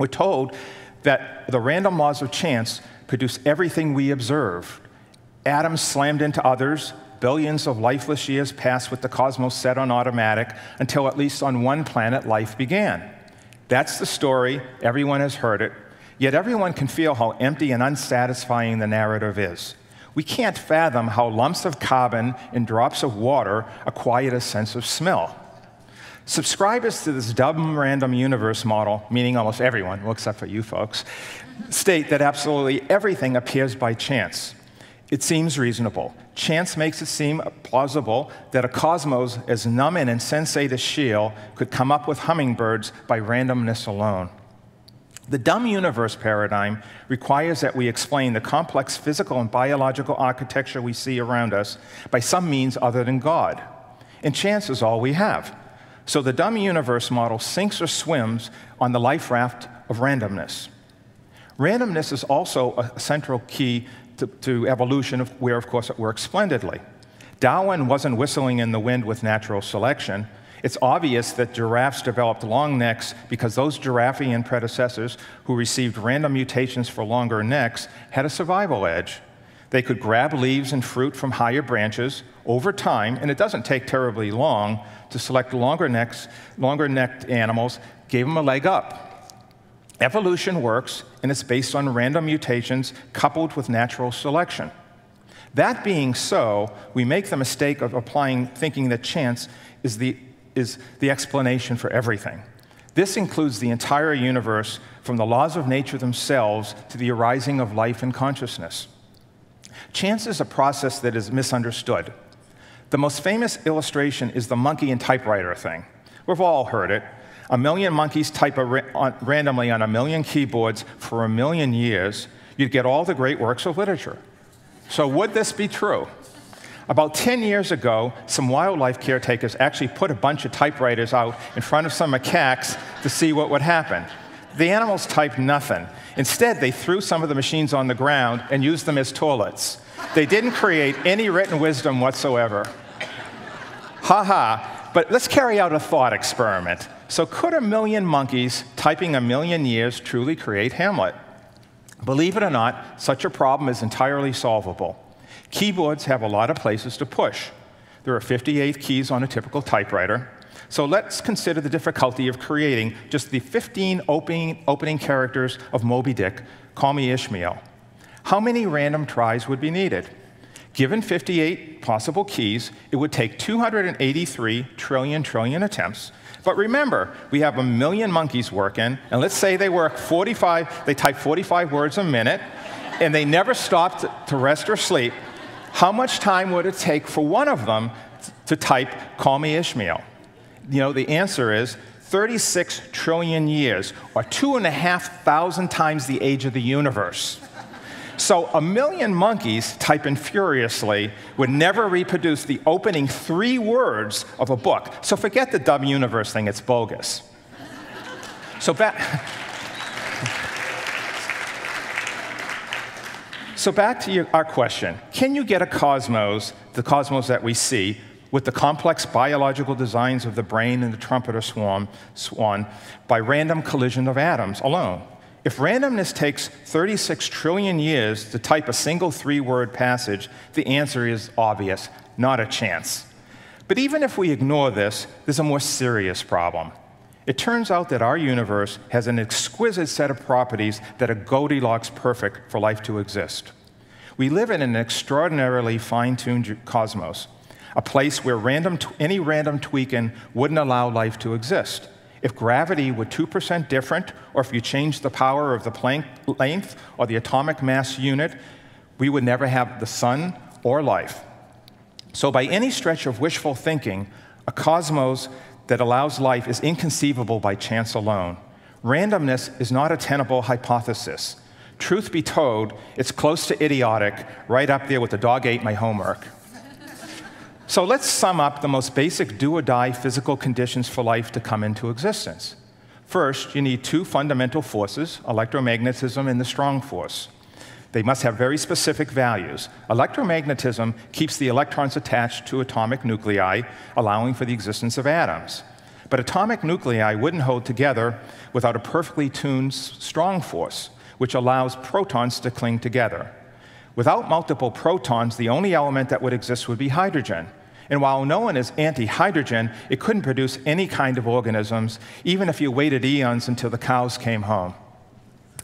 We're told that the random laws of chance produce everything we observe. Atoms slammed into others, billions of lifeless years passed with the cosmos set on automatic until at least on one planet life began. That's the story, everyone has heard it, yet everyone can feel how empty and unsatisfying the narrative is. We can't fathom how lumps of carbon and drops of water acquired a sense of smell. Subscribers to this dumb random universe model, meaning almost everyone, well, except for you folks, state that absolutely everything appears by chance. It seems reasonable. Chance makes it seem plausible that a cosmos as numb and insensate as Scheele could come up with hummingbirds by randomness alone. The dumb universe paradigm requires that we explain the complex physical and biological architecture we see around us by some means other than God. And chance is all we have. So the dumb universe model sinks or swims on the life raft of randomness. Randomness is also a central key to, to evolution, where, of course, it works splendidly. Darwin wasn't whistling in the wind with natural selection. It's obvious that giraffes developed long necks because those giraffian predecessors who received random mutations for longer necks had a survival edge. They could grab leaves and fruit from higher branches over time, and it doesn't take terribly long to select longer, necks, longer necked animals, gave them a leg up. Evolution works, and it's based on random mutations coupled with natural selection. That being so, we make the mistake of applying thinking that chance is the is the explanation for everything. This includes the entire universe, from the laws of nature themselves to the arising of life and consciousness. Chance is a process that is misunderstood. The most famous illustration is the monkey and typewriter thing. We've all heard it. A million monkeys type ra on, randomly on a million keyboards for a million years, you'd get all the great works of literature. So, would this be true? About 10 years ago, some wildlife caretakers actually put a bunch of typewriters out in front of some macaques to see what would happen. The animals typed nothing. Instead, they threw some of the machines on the ground and used them as toilets. They didn't create any written wisdom whatsoever. Ha ha. But let's carry out a thought experiment. So, could a million monkeys typing a million years truly create Hamlet? Believe it or not, such a problem is entirely solvable. Keyboards have a lot of places to push. There are 58 keys on a typical typewriter. So let's consider the difficulty of creating just the 15 opening, opening characters of Moby Dick, Call Me Ishmael. How many random tries would be needed? Given 58 possible keys, it would take 283 trillion trillion attempts. But remember, we have a million monkeys working, and let's say they work 45, they type 45 words a minute, and they never stop to rest or sleep how much time would it take for one of them to type, Call me Ishmael? You know, the answer is 36 trillion years, or two and a half thousand times the age of the universe. So, a million monkeys typing furiously would never reproduce the opening three words of a book. So, forget the dumb universe thing, it's bogus. So, back. So back to your, our question. Can you get a cosmos, the cosmos that we see, with the complex biological designs of the brain and the trumpeter swan, swan by random collision of atoms alone? If randomness takes 36 trillion years to type a single three word passage, the answer is obvious not a chance. But even if we ignore this, there's a more serious problem. It turns out that our universe has an exquisite set of properties that are Goldilocks perfect for life to exist. We live in an extraordinarily fine tuned cosmos, a place where random any random tweaking wouldn't allow life to exist. If gravity were 2% different, or if you changed the power of the Planck length or the atomic mass unit, we would never have the sun or life. So, by any stretch of wishful thinking, a cosmos that allows life is inconceivable by chance alone. Randomness is not a tenable hypothesis. Truth be told, it's close to idiotic, right up there with the dog ate my homework. So let's sum up the most basic do or die physical conditions for life to come into existence. First, you need two fundamental forces electromagnetism and the strong force. They must have very specific values. Electromagnetism keeps the electrons attached to atomic nuclei, allowing for the existence of atoms. But atomic nuclei wouldn't hold together without a perfectly tuned strong force, which allows protons to cling together. Without multiple protons, the only element that would exist would be hydrogen. And while known as anti hydrogen, it couldn't produce any kind of organisms, even if you waited eons until the cows came home.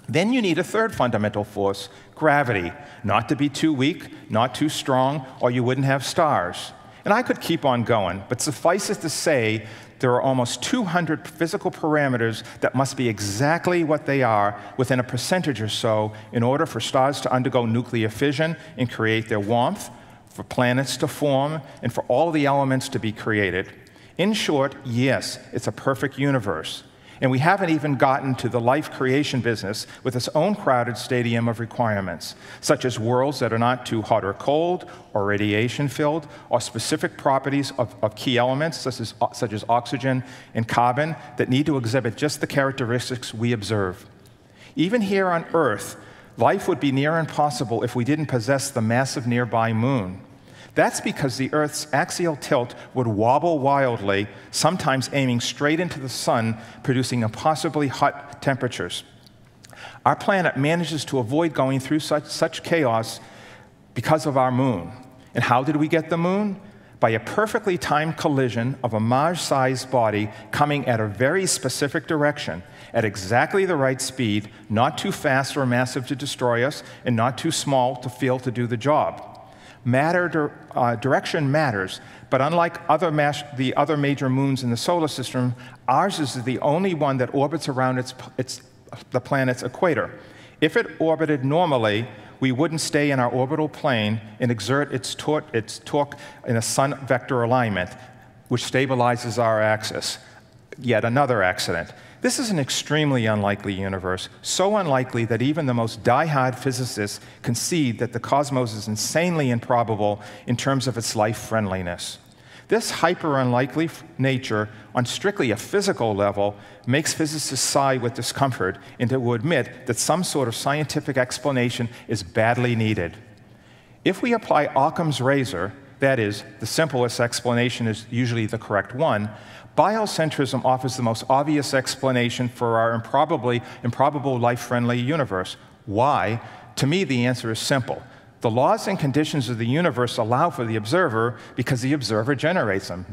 Then you need a third fundamental force gravity, not to be too weak, not too strong, or you wouldn't have stars. And I could keep on going, but suffice it to say, there are almost 200 physical parameters that must be exactly what they are within a percentage or so in order for stars to undergo nuclear fission and create their warmth, for planets to form, and for all the elements to be created. In short, yes, it's a perfect universe. And we haven't even gotten to the life creation business with its own crowded stadium of requirements, such as worlds that are not too hot or cold, or radiation filled, or specific properties of, of key elements, such as, such as oxygen and carbon, that need to exhibit just the characteristics we observe. Even here on Earth, life would be near impossible if we didn't possess the massive nearby moon. That's because the Earth's axial tilt would wobble wildly, sometimes aiming straight into the sun, producing impossibly hot temperatures. Our planet manages to avoid going through such, such chaos because of our moon. And how did we get the moon? By a perfectly timed collision of a Mars sized body coming at a very specific direction, at exactly the right speed, not too fast or massive to destroy us, and not too small to fail to do the job matter, uh, direction matters, but unlike other the other major moons in the solar system, ours is the only one that orbits around its, its, the planet's equator. If it orbited normally, we wouldn't stay in our orbital plane and exert its, tor its torque in a sun vector alignment, which stabilizes our axis. Yet another accident. This is an extremely unlikely universe, so unlikely that even the most die-hard physicists concede that the cosmos is insanely improbable in terms of its life friendliness. This hyper unlikely nature, on strictly a physical level, makes physicists sigh with discomfort and to admit that some sort of scientific explanation is badly needed. If we apply Occam's razor, that is, the simplest explanation is usually the correct one, Biocentrism offers the most obvious explanation for our improbably, improbable life friendly universe. Why? To me, the answer is simple. The laws and conditions of the universe allow for the observer because the observer generates them.